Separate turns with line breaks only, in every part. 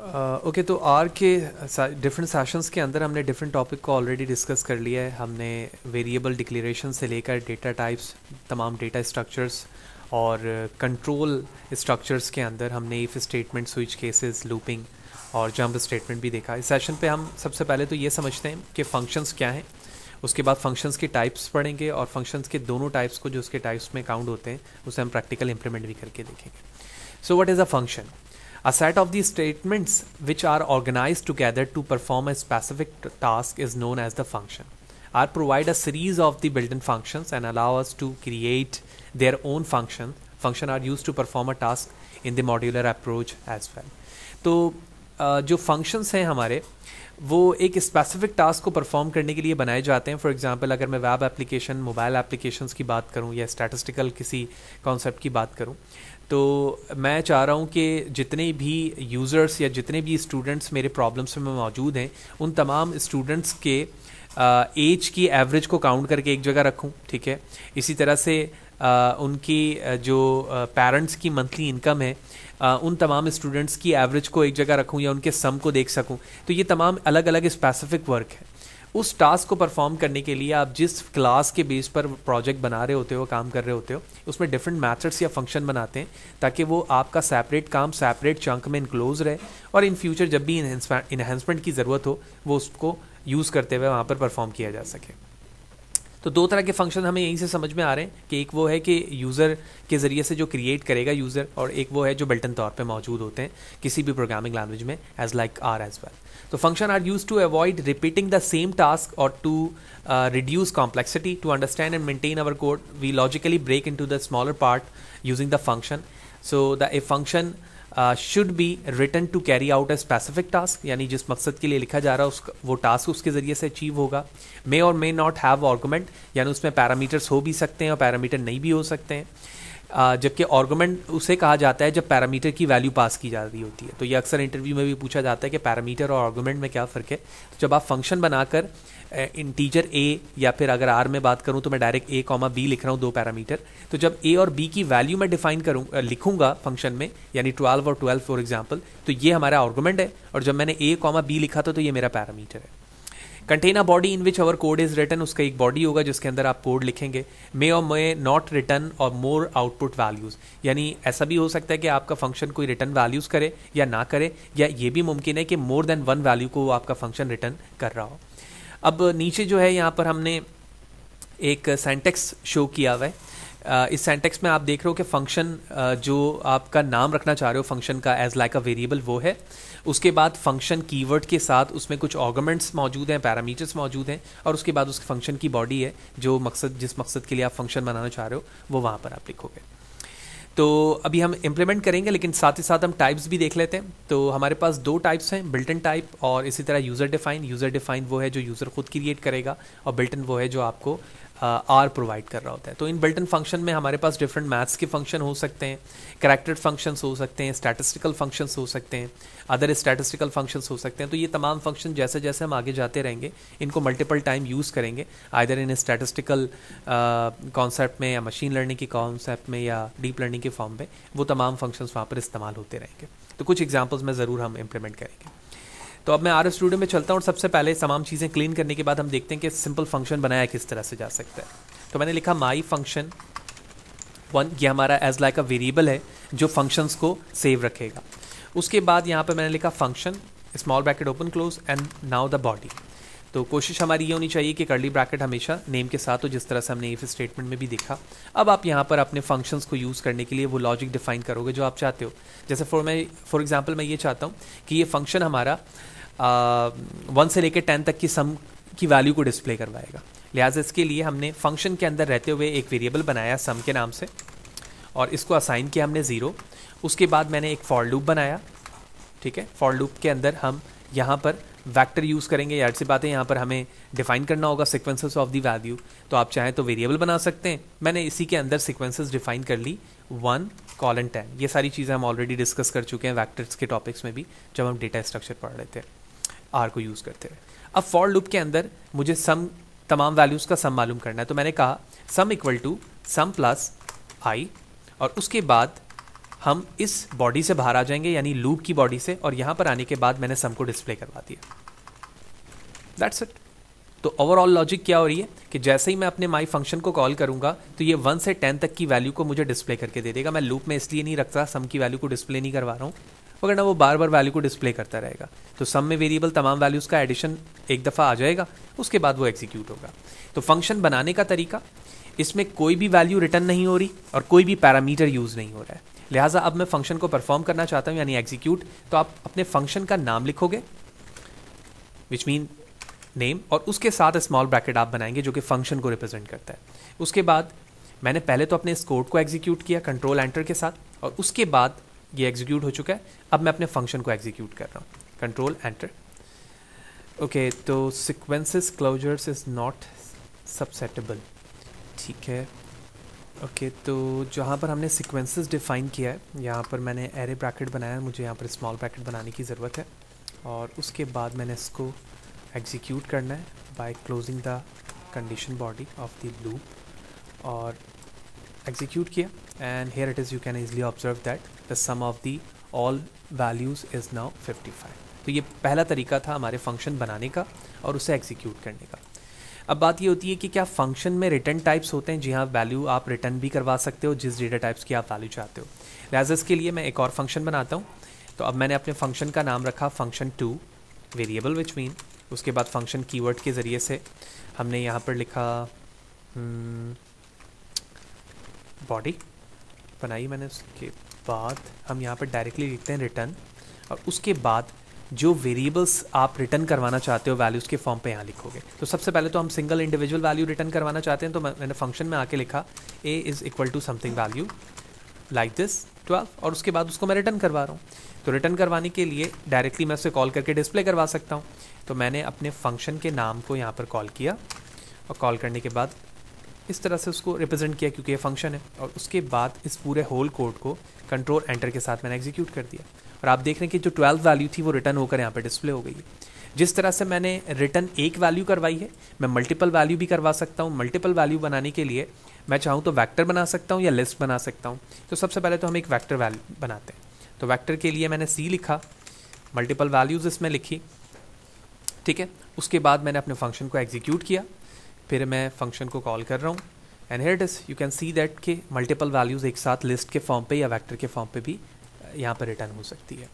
Okay uh, तो R के different sessions के अंदर हमने डिफरेंट टॉपिक को ऑलरेडी डिस्कस कर लिया है। हमने वेरिएबल डिक्लेरेशन से लेकर डेटा टाइप्स तमाम डेटा स्ट्रक्चर्स और कंट्रोल uh, स्ट्रक्चर्स के अंदर हमने if statement switch cases looping और जंप स्टेटमेंट भी देखा। इस सेशन पे हम सबसे पहले तो ये समझते हैं कि फ़ंक्शंस क्या हैं। उसके बाद फ़ंक्शंस के टाइप्स पढ़ेंगे और फ़ंक्शंस के दोनों टाइप्स को जो उसके टाइप्स में काउंट होते हैं उसे हम प्रैक्टिकल इंप्लीमेंट भी करके देखेंगे। So what is a function A set of these statements which are organized together to perform a specific task is known as the function. R provide a series of the built-in functions and allow us to create their own function. Function are used to perform a task in the modular approach as well. तो जो functions हैं हमारे वो एक specific task को perform करने के लिए बनाए जाते हैं फॉर एग्जांपल अगर मैं वेब एप्लीकेशन मोबाइल एप्लीकेशंस की बात करूँ या स्टैटिस्टिकल किसी कॉन्सेप्ट की बात करूँ तो मैं चाह रहा हूँ कि जितने भी यूज़र्स या जितने भी स्टूडेंट्स मेरे प्रॉब्लम्स में मौजूद हैं उन तमाम स्टूडेंट्स के एज की एवरेज को काउंट करके एक जगह रखूँ ठीक है? इसी तरह से आ, उनकी जो पेरेंट्स की मंथली इनकम है आ, उन तमाम स्टूडेंट्स की एवरेज को एक जगह रखूँ या उनके सम को देख सकूँ। तो ये तमाम अलग अलग स्पेसिफिक वर्क है। उस टास्क को परफॉर्म करने के लिए आप जिस क्लास के बेस पर प्रोजेक्ट बना रहे होते हो, काम कर रहे होते हो, उसमें डिफरेंट मैथड्स या फ़ंक्शन बनाते हैं, ताकि वो आपका सेपरेट काम सेपरेट चंक में इनक्लोज रहे और इन फ्यूचर जब भी इन्हेंसमेंट की ज़रूरत हो, वो उसको यूज़ करते हुए वहाँ पर परफॉर्म किया जा सके। तो दो तरह के फ़ंक्शन हमें यहीं से समझ में आ रहे हैं कि एक वो है कि यूज़र के ज़रिए से जो क्रिएट करेगा यूज़र और एक वो है जो बिल्टन तौर पे मौजूद होते हैं किसी भी प्रोग्रामिंग लैंग्वेज में as like R as well तो function are use to avoid repeating the same task और to reduce complexity to understand and maintain our code we logically break into the smaller part using the function so the a function should be written to carry out a specific task यानी जिस मकसद के लिए लिखा जा रहा है, उसका, वो टास्क उसके ज़रिए से अचीव होगा। मे और मे नॉट हैव आर्गूमेंट यानी उसमें पैरामीटर्स हो भी सकते हैं और पैरामीटर नहीं भी हो सकते हैं। जबकि आर्गूमेंट उसे कहा जाता है जब पैरामीटर की वैल्यू पास की जा रही होती है। तो ये अक्सर इंटरव्यू में भी पूछा जाता है कि पैरामीटर और आर्गूमेंट में क्या फ़र्क है। तो जब आप फ़ंक्शन बनाकर इंटीजर ए या फिर अगर आर में बात करूँ तो मैं डायरेक्ट ए कॉमा बी लिख रहा हूँ दो पैरामीटर तो जब ए और बी की वैल्यू मैं डिफाइन करूँ लिखूँगा फ़ंक्शन में, यानी ट्वेल्व और ट्वेल्व फॉर एग्ज़ाम्पल तो ये हमारा आर्गूमेंट है। और जब मैंने ए कॉमा बी लिखा था तो ये मेरा पैरामीटर है। Contain a body in which our code is written उसका एक बॉडी होगा जिसके अंदर आप कोड लिखेंगे। मे और मे नॉट रिटर्न और मोर आउटपुट वैल्यूज़ यानी ऐसा भी हो सकता है कि आपका फ़ंक्शन कोई रिटर्न वैल्यूज़ करे या ना करे, या ये भी मुमकिन है कि मोर देन वन वैल्यू को आपका फ़ंक्शन रिटर्न कर रहा हो। अब नीचे जो है, यहाँ पर हमने एक सेंटेक्स शो किया हुआ है। इस सेंटेक्स में आप देख रहे हो कि फ़ंक्शन जो आपका नाम रखना चाह रहे हो फ़ंक्शन का एज लाइक अ वेरिएबल वो है। उसके बाद फ़ंक्शन कीवर्ड के साथ उसमें कुछ ऑर्गमेंट्स मौजूद हैं पैरामीटर्स मौजूद हैं, और उसके बाद उसके फ़ंक्शन की बॉडी है, जो मकसद, जिस मकसद के लिए आप फ़ंक्शन बनाना चाह रहे हो, वो वहाँ पर आप लिखोगे। तो अभी हम इम्प्लीमेंट करेंगे, लेकिन साथ ही साथ हम टाइप्स भी देख लेते हैं। तो हमारे पास दो टाइप्स हैं बिल्टन टाइप और इसी तरह यूज़र डिफाइन यूज़र डिफाइन वो है जो यूज़र खुद क्रिएट करेगा, और बिल्टन वो है जो आपको आर uh, प्रोवाइड कर रहा होता है। तो इन बिल्टन फ़ंक्शन में हमारे पास डिफरेंट मैथ्स के फ़ंक्शन हो सकते हैं करेक्टर फ़ंक्शंस हो सकते हैं स्टैटिस्टिकल फ़ंक्शंस हो सकते हैं अदर स्टैटिस्टिकल फ़ंक्शंस हो सकते हैं। तो ये तमाम फ़ंक्शन जैसे जैसे हम आगे जाते रहेंगे इनको मल्टीपल टाइम यूज़ करेंगे आइदर इन स्टैटिस्टिकल कॉन्सेप्ट में या मशीन लर्निंग के कॉन्सेप्ट में या डीप लर्निंग के फॉर्म में वो तमाम फ़ंक्शंस वहाँ पर इस्तेमाल होते रहेंगे। तो कुछ एग्जाम्पल्स में ज़रूर हम इम्प्लीमेंट करेंगे। तो अब मैं आर स्टूडियो में चलता हूँ और सबसे पहले तमाम चीज़ें क्लीन करने के बाद हम देखते हैं कि सिंपल फ़ंक्शन बनाया किस तरह से जा सकता है। तो मैंने लिखा माई फ़ंक्शन वन ये हमारा एज लाइक अ वेरिएबल है जो फ़ंक्शंस को सेव रखेगा। उसके बाद यहाँ पर मैंने लिखा function small bracket open close and now the body तो कोशिश हमारी ये होनी चाहिए कि कर्ली ब्रैकेट हमेशा नेम के साथ हो, जिस तरह से हमने इफ़ स्टेटमेंट में भी देखा। अब आप यहाँ पर अपने फ़ंक्शंस को यूज़ करने के लिए वो लॉजिक डिफाइन करोगे जो आप चाहते हो। जैसे फॉर मैं फॉर एग्जांपल मैं ये चाहता हूँ कि ये फ़ंक्शन हमारा वन से लेकर टेन तक की सम की वैल्यू को डिस्प्ले करवाएगा। लिहाजा इसके लिए हमने फ़ंक्शन के अंदर रहते हुए एक वेरिएबल बनाया सम के नाम से, और इसको असाइन किया हमने ज़ीरो उसके बाद मैंने एक फॉर लूप बनाया, ठीक है? फॉर लूप के अंदर हम यहाँ पर वेक्टर यूज़ करेंगे यार सी बातें यहाँ पर हमें डिफाइन करना होगा सिक्वेंसेस ऑफ़ दी वैल्यू तो आप चाहें तो वेरिएबल बना सकते हैं। मैंने इसी के अंदर सिक्वेंसेस डिफाइन कर ली। वन कॉलन टेन ये सारी चीज़ें हम ऑलरेडी डिस्कस कर चुके हैं वैक्टर्स के टॉपिक्स में भी, जब हम डेटा स्ट्रक्चर पढ़ रहे थे आर को यूज़ करते हुए। अब फॉर लूप के अंदर मुझे सम तमाम वैल्यूज़ का सम मालूम करना है। तो मैंने कहा sum equal to sum plus i और उसके बाद हम इस बॉडी से बाहर आ जाएँगे, यानी लूप की बॉडी से, और यहाँ पर आने के बाद मैंने सम को डिस्प्ले करवा दिया दैट्स इट तो ओवरऑल लॉजिक क्या हो रही है? कि जैसे ही मैं अपने माई फ़ंक्शन को कॉल करूँगा तो ये वन से टेन तक की वैल्यू को मुझे डिस्प्ले करके दे देगा। मैं लूप में इसलिए नहीं रखता सम की वैल्यू को डिस्प्ले नहीं करवा रहा हूँ, वरना वो बार बार वैल्यू को डिस्प्ले करता रहेगा। तो सम में वेरिएबल तमाम वैल्यूज़ का एडिशन एक दफ़ा आ जाएगा, उसके बाद वो एग्जीक्यूट होगा। तो फ़ंक्शन बनाने का तरीका, इसमें कोई भी वैल्यू रिटर्न नहीं हो रही, और कोई भी पैरामीटर यूज़ नहीं हो रहा है। लिहाजा अब मैं फ़ंक्शन को परफॉर्म करना चाहता हूँ, यानी एग्जीक्यूट तो आप अपने फ़ंक्शन का नाम लिखोगे विच मीन नेम और उसके साथ स्मॉल ब्रैकेट आप बनाएँगे, जो कि फ़ंक्शन को रिप्रेजेंट करता है। उसके बाद मैंने पहले तो अपने इस कोड को एग्जीक्यूट किया कंट्रोल एंटर के साथ, और उसके बाद ये एग्जीक्यूट हो चुका है। अब मैं अपने फ़ंक्शन को एग्जीक्यूट कर रहा हूँ। कंट्रोल एंटर ओके तो sequences closures is not subsettable ठीक है। ओके okay, तो जहाँ पर हमने सिक्वेंसेस डिफ़ाइन किया है यहाँ पर मैंने एरे ब्रैकेट बनाया है मुझे यहाँ पर स्मॉल ब्रैकेट बनाने की ज़रूरत है। और उसके बाद मैंने इसको एग्जीक्यूट करना है by closing the condition body of the loop और एग्जीक्यूट किया and here it is you can easily observe that the sum of the all values is now 55 तो ये पहला तरीका था हमारे फ़ंक्शन बनाने का और उसे एग्जीक्यूट करने का। अब बात ये होती है कि क्या फ़ंक्शन में रिटर्न टाइप्स होते हैं? जी हाँ वैल्यू आप रिटर्न भी करवा सकते हो जिस डेटा टाइप्स की आप वैल्यू चाहते हो। लिहाजा इसके लिए मैं एक और फ़ंक्शन बनाता हूँ। तो अब मैंने अपने फ़ंक्शन का नाम रखा function two variable which mean उसके बाद फ़ंक्शन कीवर्ड के ज़रिए से हमने यहाँ पर लिखा बॉडी hmm, बनाई मैंने उसके बाद हम यहाँ पर डायरेक्टली लिखते हैं रिटर्न और उसके बाद जो वेरिएबल्स आप रिटर्न करवाना चाहते हो वैल्यूज़ के फॉर्म पे यहाँ लिखोगे। तो सबसे पहले तो हम सिंगल इंडिविजुअल वैल्यू रिटर्न करवाना चाहते हैं तो मैंने फ़ंक्शन में आके लिखा a is equal to something value like this twelve और उसके बाद उसको मैं रिटर्न करवा रहा हूँ। तो रिटर्न करवाने के लिए डायरेक्टली मैं उसे कॉल करके डिस्प्ले करवा सकता हूँ। तो मैंने अपने फ़ंक्शन के नाम को यहाँ पर कॉल किया, और कॉल करने के बाद इस तरह से उसको रिप्रेजेंट किया, क्योंकि ये फ़ंक्शन है, और उसके बाद इस पूरे होल कोड को कंट्रोल एंटर के साथ मैंने एग्जीक्यूट कर दिया। और आप देख रहे हैं कि जो ट्वेल्थ वैल्यू थी वो रिटर्न होकर यहाँ पर डिस्प्ले हो गई है। जिस तरह से मैंने रिटर्न एक वैल्यू करवाई है, मैं मल्टीपल वैल्यू भी करवा सकता हूँ। मल्टीपल वैल्यू बनाने के लिए मैं चाहूँ तो वैक्टर बना सकता हूँ या लिस्ट बना सकता हूँ। तो सबसे पहले तो हम एक वैक्टर वैल्यू बनाते हैं। तो वैक्टर के लिए मैंने सी लिखा, मल्टीपल वैल्यूज़ इसमें लिखी, ठीक है? उसके बाद मैंने अपने फ़ंक्शन को एग्जीक्यूट किया। फिर मैं फ़ंक्शन को कॉल कर रहा हूँ and here it you can see that के मल्टीपल वैल्यूज़ एक साथ लिस्ट के फॉर्म पे या वेक्टर के फॉर्म पे भी यहाँ पर रिटर्न हो सकती है।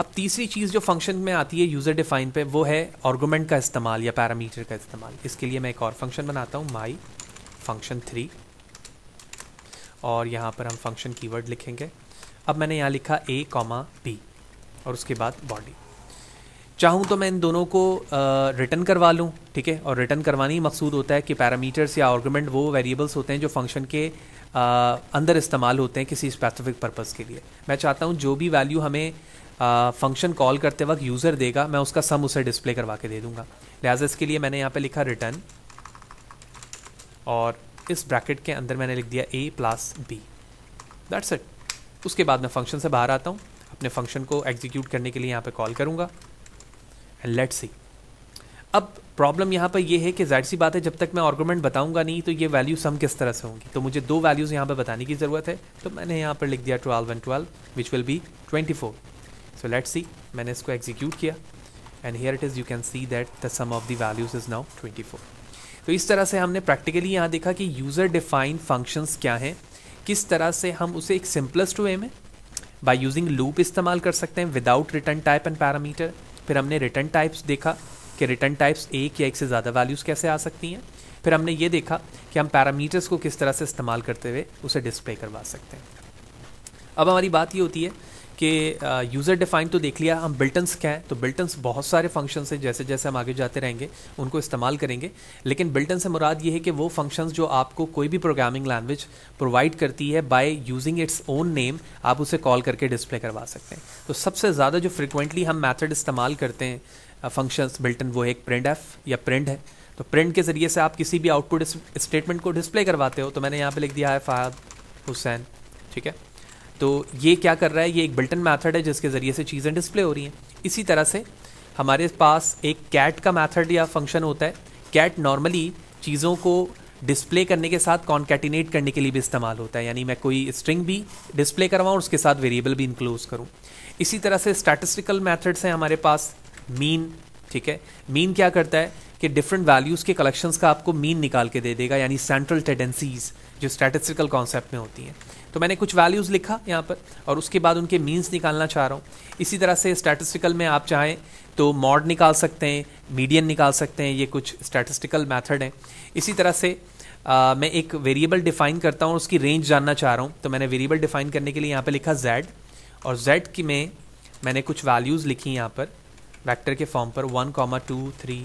अब तीसरी चीज़ जो फ़ंक्शन में आती है यूज़र डिफाइन पे, वो है ऑर्गोमेंट का इस्तेमाल या पैरामीटर का इस्तेमाल। इसके लिए मैं एक और फ़ंक्शन बनाता हूँ माई फ़ंक्शन थ्री और यहाँ पर हम फ़ंक्शन कीवर्ड लिखेंगे। अब मैंने यहाँ लिखा ए कॉमा बी और उसके बाद बॉडी चाहूँ तो मैं इन दोनों को रिटर्न करवा लूँ ठीक है? और रिटर्न करवाना ही मकसूद होता है कि पैरामीटर्स या आर्गूमेंट वो वेरिएबल्स होते हैं जो फ़ंक्शन के आ, अंदर इस्तेमाल होते हैं किसी स्पेसिफिक पर्पज़ के लिए। मैं चाहता हूँ जो भी वैल्यू हमें फ़ंक्शन कॉल करते वक्त यूज़र देगा मैं उसका सम उसे डिस्प्ले करवा के दे दूँगा। लिहाजा इसके लिए मैंने यहाँ पर लिखा रिटर्न और इस ब्रैकेट के अंदर मैंने लिख दिया a plus b that's it उसके बाद मैं फ़ंक्शन से बाहर आता हूँ अपने फ़ंक्शन को एग्जीक्यूट करने के लिए यहाँ पे कॉल करूँगा। लेट्स सी अब प्रॉब्लम यहाँ पर ये है कि ज़ाहिर सी बात है, जब तक मैं आर्गूमेंट बताऊँगा नहीं तो ये वैल्यू सम किस तरह से होंगी? तो मुझे दो वैल्यूज़ यहाँ पर बताने की ज़रूरत है। तो मैंने यहाँ पर लिख दिया twelve and twelve which will be twenty four so let's see मैंने इसको एग्जीक्यूट किया। And here it is you can see that the sum of the values is now twenty four तो इस तरह से हमने प्रैक्टिकली यहाँ देखा कि यूज़र डिफाइंड फ़ंक्शंस क्या हैं। किस तरह से हम उसे एक सिंपलेस्ट वे में बाय यूजिंग लूप इस्तेमाल कर सकते हैं without return type and parameter फिर हमने रिटर्न टाइप्स देखा कि रिटर्न टाइप्स एक या एक से ज़्यादा वैल्यूज़ कैसे आ सकती हैं। फिर हमने ये देखा कि हम पैरामीटर्स को किस तरह से इस्तेमाल करते हुए उसे डिस्प्ले करवा सकते हैं। अब हमारी बात ये होती है कि यूज़र डिफाइन तो देख लिया, हम बिल्टन्स क्या हैं? तो बिल्टन्स बहुत सारे फ़ंक्शंस हैं, जैसे जैसे हम आगे जाते रहेंगे, उनको इस्तेमाल करेंगे। लेकिन बिल्टन से मुराद ये है कि वो फ़ंक्शंस जो आपको कोई भी प्रोग्रामिंग लैंग्वेज प्रोवाइड करती है by using its own name आप उसे कॉल करके डिस्प्ले करवा सकते हैं। तो सबसे ज़्यादा जो फ्रिक्वेंटली हम मैथड इस्तेमाल करते हैं फ़ंक्शंस बिल्टन वो एक प्रिंट एफ़ या प्रिंट है। तो प्रिंट के ज़रिए से आप किसी भी आउटपुट स्टेटमेंट को डिस्प्ले करवाते हो तो मैंने यहाँ पर लिख दिया है फ़ायद हुसैन, ठीक है? तो ये क्या कर रहा है? ये एक बिल्टन मैथड है जिसके ज़रिए से चीज़ें डिस्प्ले हो रही हैं। इसी तरह से हमारे पास एक कैट का मैथड या फ़ंक्शन होता है। कैट नॉर्मली चीज़ों को डिस्प्ले करने के साथ कॉन्केटिनेट करने के लिए भी इस्तेमाल होता है। यानी मैं कोई स्ट्रिंग भी डिस्प्ले करवाऊँ उसके साथ वेरिएबल भी इंक्लोज करूँ। इसी तरह से स्टैटिस्टिकल मैथड्स हैं हमारे पास। मीन ठीक है? मीन क्या करता है कि डिफरेंट वैल्यूज़ के कलेक्शंस का आपको मीन निकाल के दे देगा। यानी सेंट्रल टेंडेंसीज जो स्टैटिस्टिकल कॉन्सेप्ट में होती हैं। तो मैंने कुछ वैल्यूज़ लिखा यहाँ पर और उसके बाद उनके मीन्स निकालना चाह रहा हूँ। इसी तरह से स्टैटिस्टिकल में आप चाहें तो मॉड निकाल सकते हैं मीडियन निकाल सकते हैं ये कुछ स्टैटिस्टिकल मैथड हैं। इसी तरह से आ, मैं एक वेरिएबल डिफाइन करता हूँ उसकी रेंज जानना चाह रहा हूँ। तो मैंने वेरिएबल डिफाइन करने के लिए यहाँ पर लिखा जेड और जेड की में मैंने कुछ वैल्यूज़ लिखी यहाँ पर वैक्टर के फॉर्म पर one comma two three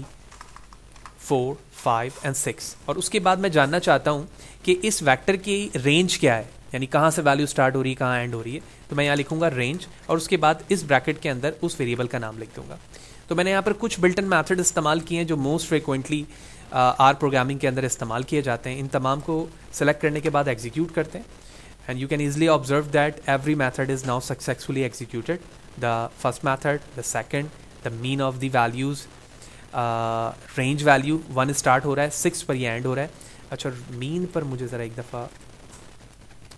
four five and six और उसके बाद मैं जानना चाहता हूँ कि इस वैक्टर की रेंज क्या है। यानी कहाँ से वैल्यू स्टार्ट हो रही है कहाँ एंड हो रही है तो मैं यहाँ लिखूँगा रेंज और उसके बाद इस ब्रैकेट के अंदर उस वेरिएबल का नाम लिख दूँगा। तो मैंने यहाँ पर कुछ बिल्टन मैथड इस्तेमाल किए हैं जो मोस्ट फ्रिक्वेंटली आर प्रोग्रामिंग के अंदर इस्तेमाल किए जाते हैं। इन तमाम को सेलेक्ट करने के बाद एग्जीक्यूट करते हैं। And you can easily observe that every method is now successfully executed the first method the second the mean of the values range value one start हो रहा है सिक्स पर ये एंड हो रहा है। अच्छा मीन पर मुझे ज़रा एक दफ़ा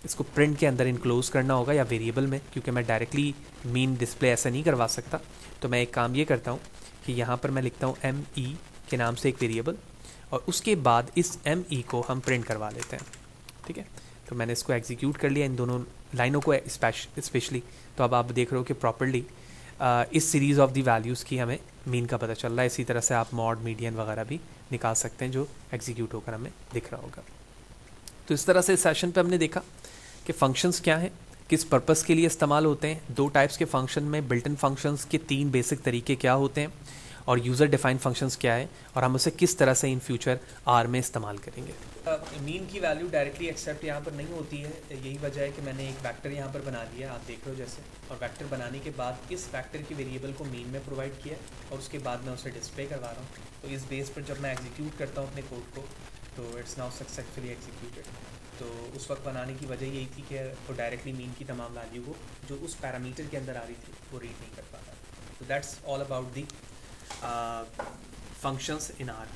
इसको प्रिंट के अंदर इनक्लोज करना होगा या वेरिएबल में, क्योंकि मैं डायरेक्टली मीन डिस्प्ले ऐसा नहीं करवा सकता। तो मैं एक काम ये करता हूँ कि यहाँ पर मैं लिखता हूँ एम ई के नाम से एक वेरिएबल और उसके बाद इस एम ई को हम प्रिंट करवा लेते हैं। ठीक है? तो मैंने इसको एग्जीक्यूट कर लिया इन दोनों लाइनों को स्पेशली तो अब आप देख रहे हो कि प्रॉपरली इस सीरीज़ ऑफ़ दी वैल्यूज़ की हमें मीन का पता चल रहा है। इसी तरह से आप मॉड मीडियन वगैरह भी निकाल सकते हैं जो एग्जीक्यूट होकर हमें दिख रहा होगा। तो इस तरह से सेशन पे हमने देखा कि फ़ंक्शंस क्या हैं, किस पर्पस के लिए इस्तेमाल होते हैं, दो टाइप्स के फ़ंक्शन में बिल्ट इन फ़ंक्शंस के तीन बेसिक तरीके क्या होते हैं और यूज़र डिफाइंड फ़ंक्शंस क्या है और हम उसे किस तरह से इन फ्यूचर आर में इस्तेमाल करेंगे। मीन की वैल्यू डायरेक्टली एक्सेप्ट यहाँ पर नहीं होती है, यही वजह है कि मैंने एक वेक्टर यहाँ पर बना दिया आप देख रहे हो जैसे। और वेक्टर बनाने के बाद इस वेक्टर की वेरिएबल को मीन में प्रोवाइड किया और उसके बाद मैं उसे डिस्प्ले करवा रहा हूँ। तो इस बेस पर जब मैं एग्जीक्यूट करता हूँ अपने कोड को तो इट्स नाउ सक्सेसफुली एक्जीक्यूटेड तो उस वक्त बनाने की वजह यही थी कि वो डायरेक्टली मीन की तमाम वैल्यू को, जो उस पैरामीटर के अंदर आ रही थी, वो रीड नहीं कर पाता। तो that's all about the functions in R